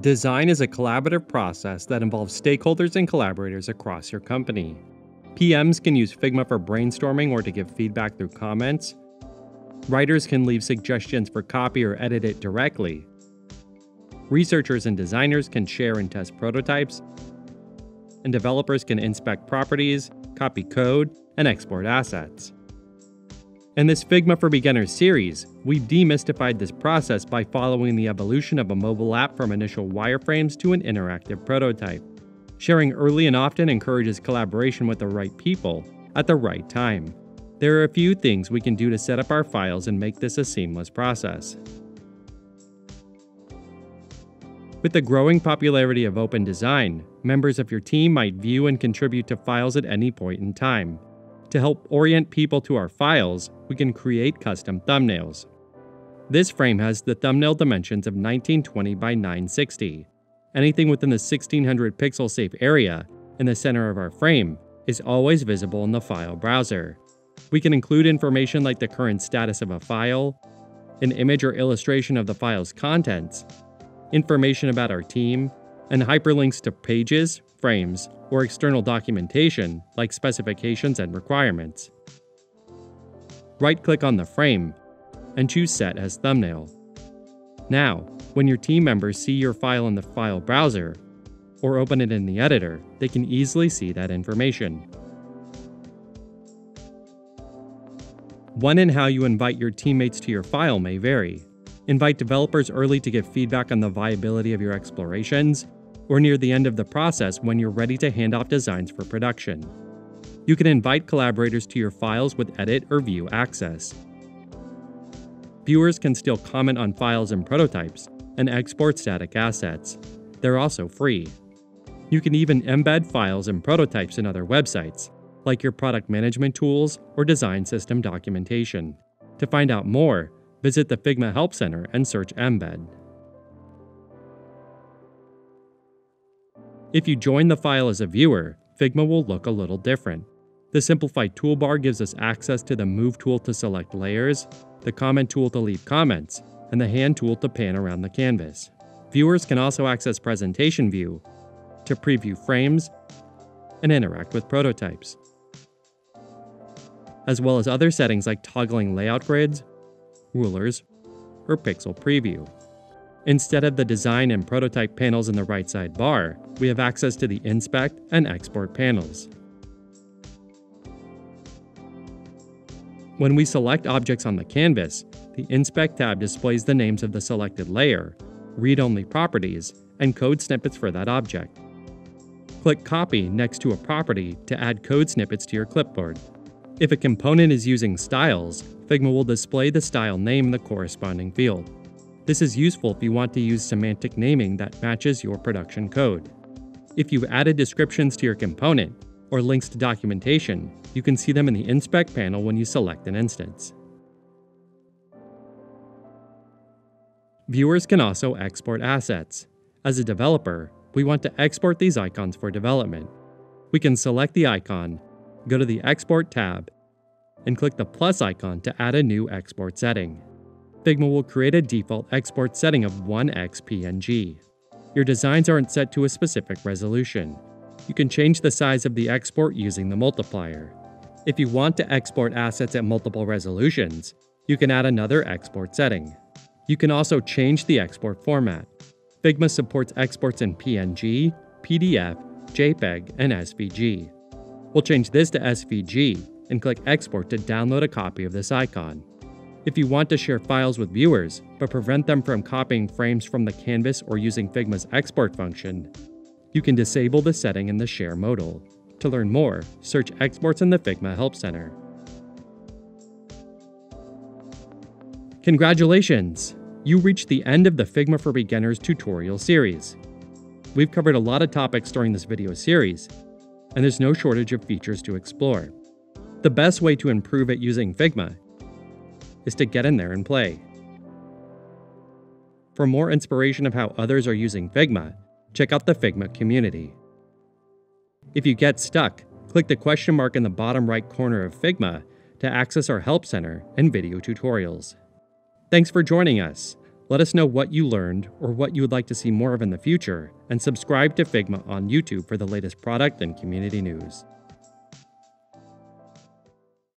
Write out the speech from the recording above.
Design is a collaborative process that involves stakeholders and collaborators across your company. PMs can use Figma for brainstorming or to give feedback through comments. Writers can leave suggestions for copy or edit it directly. Researchers and designers can share and test prototypes. And developers can inspect properties, copy code, and export assets. In this Figma for Beginners series, we've demystified this process by following the evolution of a mobile app from initial wireframes to an interactive prototype. Sharing early and often encourages collaboration with the right people at the right time. There are a few things we can do to set up our files and make this a seamless process. With the growing popularity of open design, members of your team might view and contribute to files at any point in time. To help orient people to our files, we can create custom thumbnails. This frame has the thumbnail dimensions of 1920 by 960. Anything within the 1600 pixel safe area in the center of our frame is always visible in the file browser. We can include information like the current status of a file, an image or illustration of the file's contents, information about our team, and hyperlinks to pages, frames, or external documentation like specifications and requirements. Right-click on the frame and choose Set as Thumbnail. Now, when your team members see your file in the file browser, or open it in the editor, they can easily see that information. When and how you invite your teammates to your file may vary. Invite developers early to give feedback on the viability of your explorations, or near the end of the process when you're ready to hand off designs for production. You can invite collaborators to your files with edit or view access. Viewers can still comment on files and prototypes and export static assets. They're also free. You can even embed files and prototypes in other websites, like your product management tools or design system documentation. To find out more, visit the Figma Help Center and search Embed. If you join the file as a viewer, Figma will look a little different. The simplified toolbar gives us access to the Move tool to select layers, the Comment tool to leave comments, and the Hand tool to pan around the canvas. Viewers can also access Presentation View to preview frames and interact with prototypes, as well as other settings like toggling layout grids, rulers, or pixel preview. Instead of the design and prototype panels in the right side bar, we have access to the inspect and export panels. When we select objects on the canvas, the Inspect tab displays the names of the selected layer, read-only properties, and code snippets for that object. Click Copy next to a property to add code snippets to your clipboard. If a component is using styles, Figma will display the style name in the corresponding field. This is useful if you want to use semantic naming that matches your production code. If you've added descriptions to your component, or links to documentation, you can see them in the Inspect panel when you select an instance. Viewers can also export assets. As a developer, we want to export these icons for development. We can select the icon, go to the Export tab, and click the plus icon to add a new export setting. Figma will create a default export setting of 1x PNG. Your designs aren't set to a specific resolution. You can change the size of the export using the multiplier. If you want to export assets at multiple resolutions, you can add another export setting. You can also change the export format. Figma supports exports in PNG, PDF, JPEG, and SVG. We'll change this to SVG and click Export to download a copy of this icon. If you want to share files with viewers, but prevent them from copying frames from the canvas or using Figma's export function, you can disable the setting in the Share modal. To learn more, search Exports in the Figma Help Center. Congratulations! You reached the end of the Figma for Beginners tutorial series. We've covered a lot of topics during this video series, and there's no shortage of features to explore. The best way to improve at using Figma is to get in there and play. For more inspiration of how others are using Figma, check out the Figma community. If you get stuck, click the question mark in the bottom right corner of Figma to access our Help Center and video tutorials. Thanks for joining us. Let us know what you learned or what you would like to see more of in the future, and subscribe to Figma on YouTube for the latest product and community news.